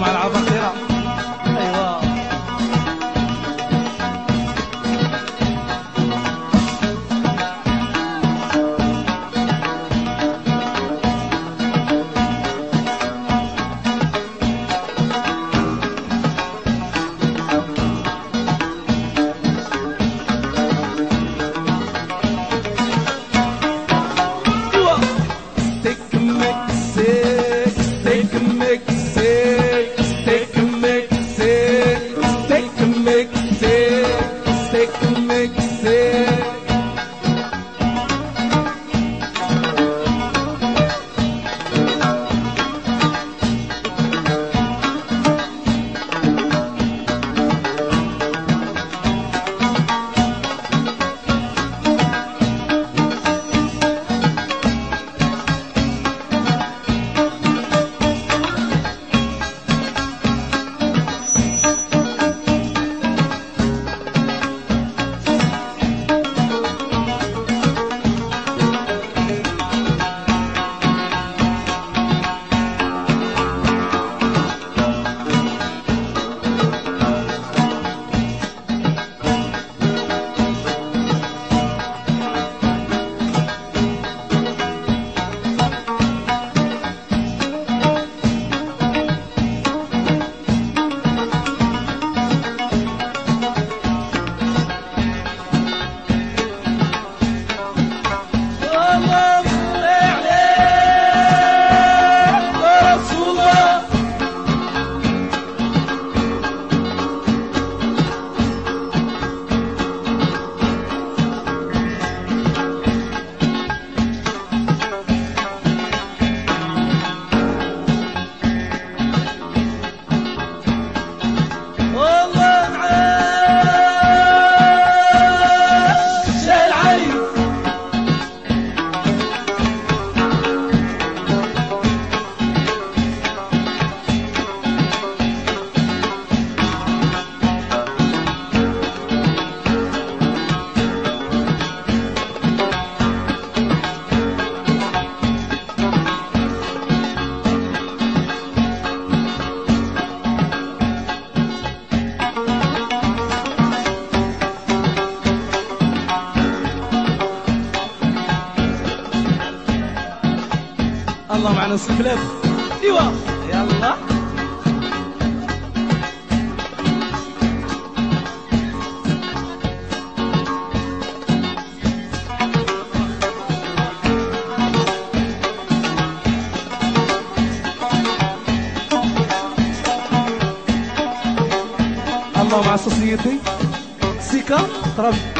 مع العظمة السفلات إيوا. يلا. الله مع سوسيتي. سيكا. تراب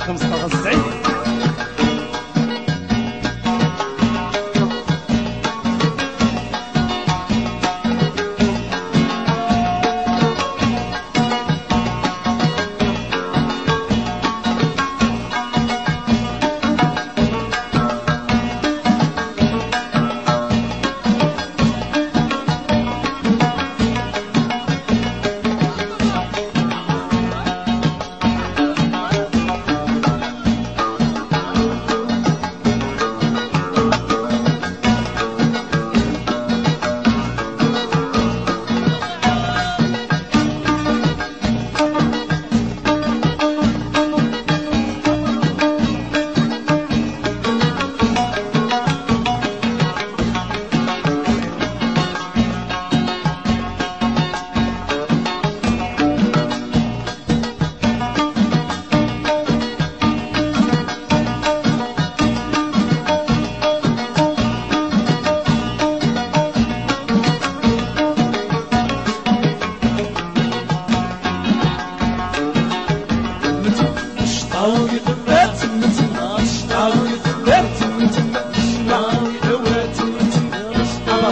comes to the state.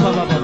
va, va, va.